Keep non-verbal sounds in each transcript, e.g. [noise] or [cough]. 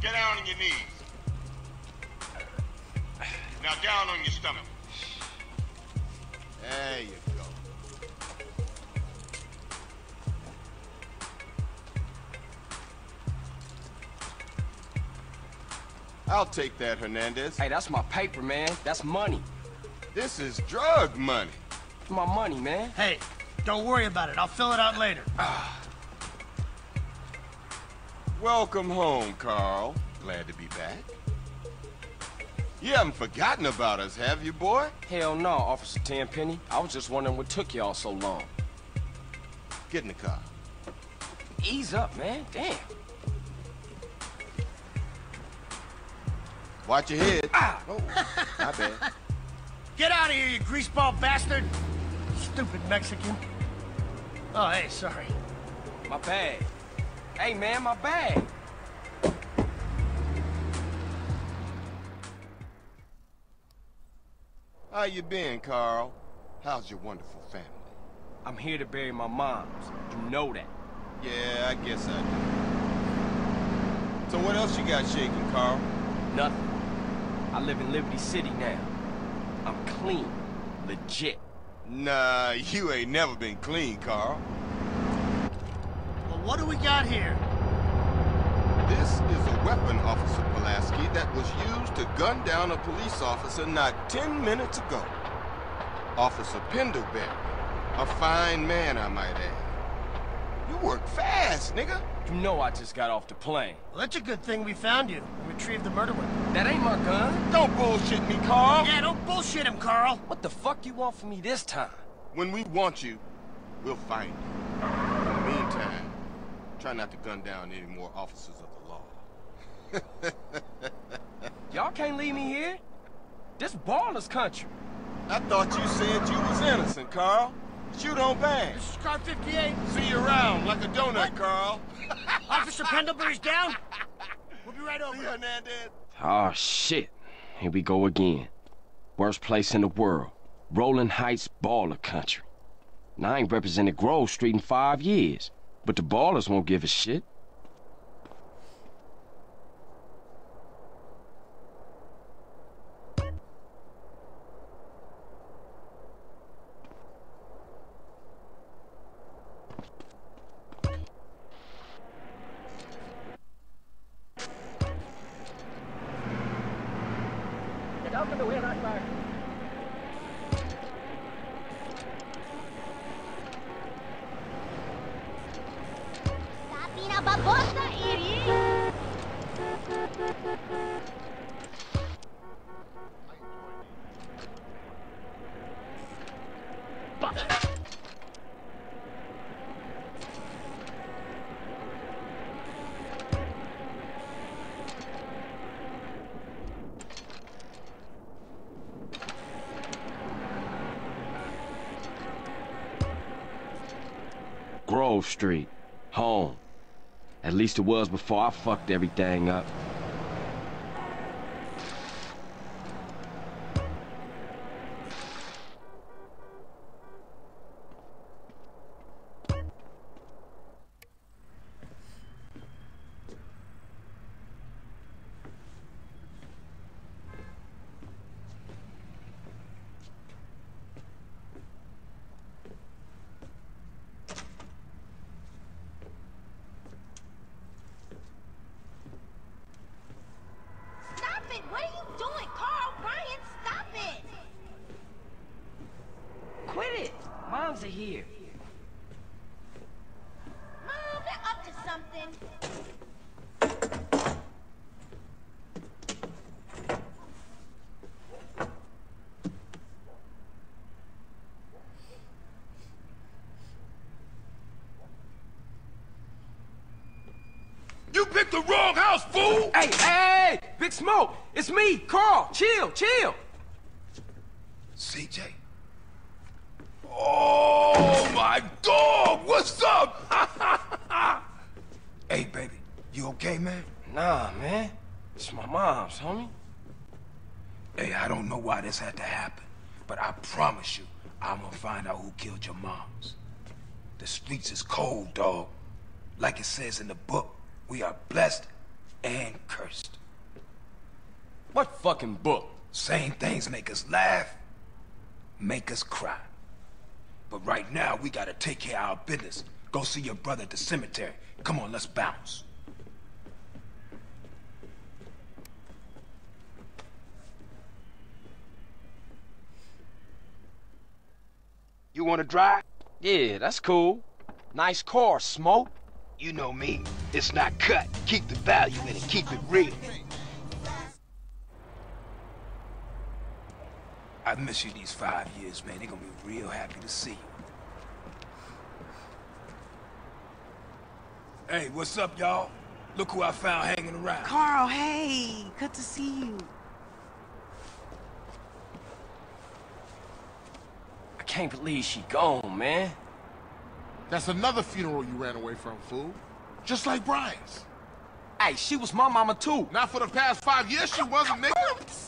Get down on your knees. Now down on your stomach. There you go. I'll take that, Hernandez. Hey, that's my paper, man. That's money. This is drug money. My money, man. Hey, don't worry about it. I'll fill it out later. Ah. Welcome home, Carl. Glad to be back. You haven't forgotten about us, have you, boy? Hell no, Officer Tenpenny. I was just wondering what took y'all so long. Get in the car. Ease up, man. Damn. Watch your head. Ah! Oh, my bad. [laughs] Get out of here, you greaseball bastard! Stupid Mexican. Oh, hey, sorry. My bag. Hey, man, my bag. How you been, Carl? How's your wonderful family? I'm here to bury my moms. You know that. Yeah, I guess I do. So what else you got shaking, Carl? Nothing. I live in Liberty City now. I'm clean. Legit. Nah, you ain't never been clean, Carl. Well, what do we got here? This is a weapon, Officer Pulaski, that was used to gun down a police officer not ten minutes ago. Officer Pendelbury. A fine man, I might add. You work fast, nigga. You know I just got off the plane. Well, that's a good thing we found you and retrieved the murder weapon. That ain't my gun. Don't bullshit me, Carl. Yeah, don't bullshit him, Carl. What the fuck you want from me this time? When we want you, we'll find you. In the meantime, try not to gun down any more officers of the law. [laughs] Y'all can't leave me here. This Ballas country. I thought you said you was innocent, Carl. Shoot on bang. This is car 58. See you around like a donut, What? Carl. [laughs] Officer Pendelbury's down. We'll be right over. See, Hernandez. Oh, shit. Here we go again. Worst place in the world. Rolling Heights baller country. Now, I ain't represented Grove Street in five years, but the Ballas won't give a shit. Grove Street. Home. At least it was before I fucked everything up. Quit it! Moms are here. Mom, they're up to something. You picked the wrong house, fool! Hey, hey, Big Smoke, it's me, Carl. Chill, chill. CJ. Oh, my dog! What's up? [laughs] hey, baby, you okay, man? Nah, man. It's my mom's, homie. Hey, I don't know why this had to happen, but I promise you, I'm gonna find out who killed your moms. The streets is cold, dog. Like it says in the book, we are blessed and cursed. What fucking book? Same things make us laugh, make us cry. But right now, we gotta take care of our business. Go see your brother at the cemetery. Come on, let's bounce. You wanna drive? Yeah, that's cool. Nice car, Smoke. You know me. It's not cut. Keep the value in it. Keep it real. I've missed you these five years, man. They're gonna be real happy to see you. Hey, what's up, y'all? Look who I found hanging around. Carl, hey, good to see you. I can't believe she gone, man. That's another funeral you ran away from, fool. Just like Brian's. Hey, she was my mama too. Not for the past five years she wasn't, nigga.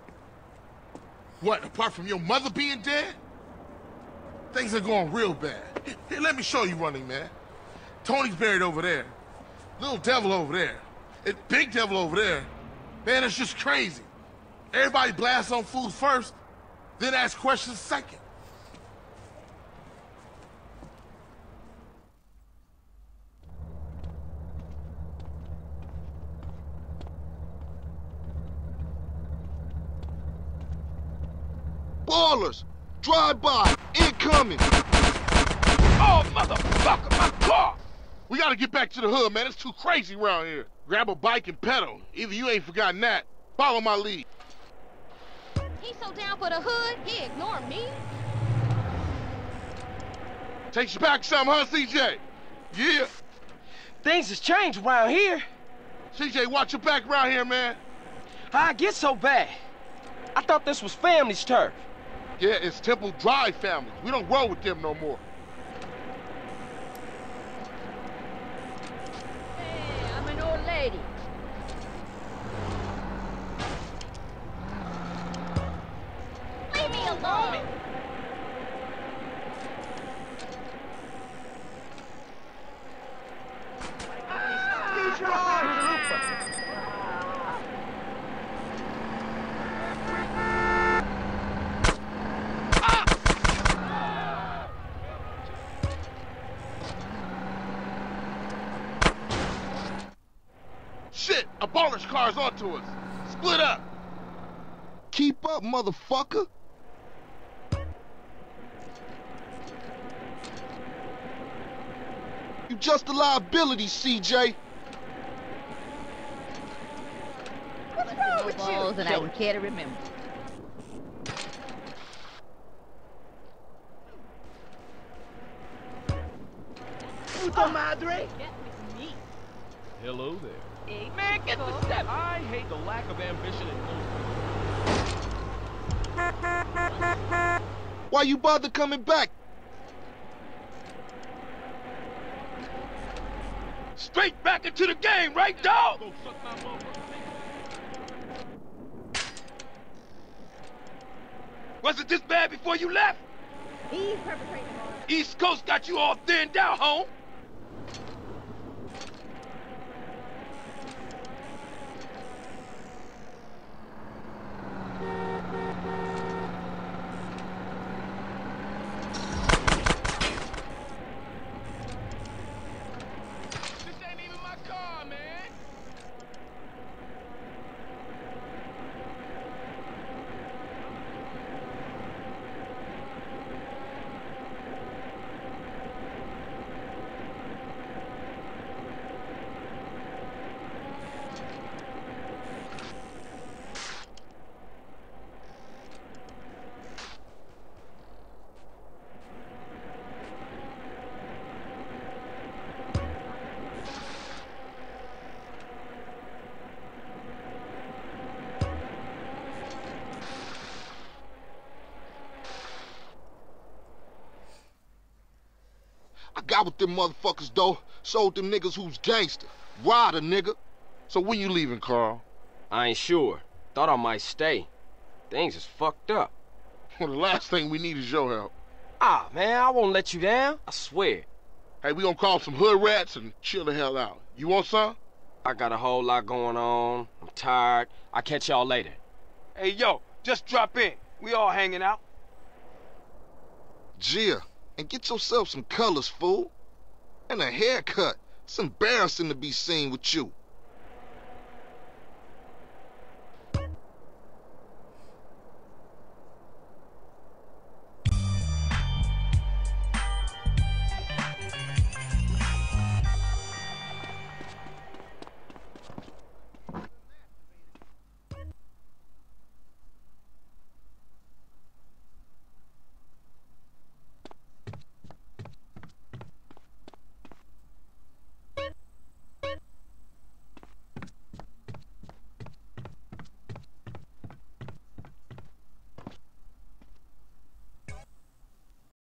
What, apart from your mother being dead? Things are going real bad. Here, let me show you running, man. Tony's buried over there. Little devil over there. And big devil over there. Man, it's just crazy. Everybody blasts on food first, then ask questions second. Ballas! Drive-by! Incoming! Oh, motherfucker, my car! We gotta get back to the hood, man. It's too crazy around here. Grab a bike and pedal. Either you ain't forgotten that. Follow my lead. He so down for the hood, he ignored me. Takes you back some, huh, CJ? Yeah. Things has changed around here. CJ, watch your back around here, man. How I get so bad? I thought this was Families turf. Yeah, it's Temple Drive family. We don't roll with them no more. Hey, I'm an old lady. Leave me alone. Shit, a Ballas car's onto us. Split up. Keep up, motherfucker! You just a liability, CJ. What's wrong with you? that I would care to remember. Puto madre! Hello there. Man, get the step! I hate the lack of ambition and Why you bother coming back? Straight back into the game, right, dog? Go suck my motherfucker. Was it this bad before you left? He's perpetrating more. East Coast got you all thinned out, home. Ride with them motherfuckers, though. Sold them niggas who's gangster. Ride a nigga. So when you leaving, Carl? I ain't sure. Thought I might stay. Things is fucked up. Well, the last thing we need is your help. Ah, man, I won't let you down. I swear. Hey, we gonna call some hood rats and chill the hell out. You want some? I got a whole lot going on. I'm tired. I'll catch y'all later. Hey, yo, just drop in. We all hanging out. Gia, and get yourself some colors, fool. And a haircut. It's embarrassing to be seen with you.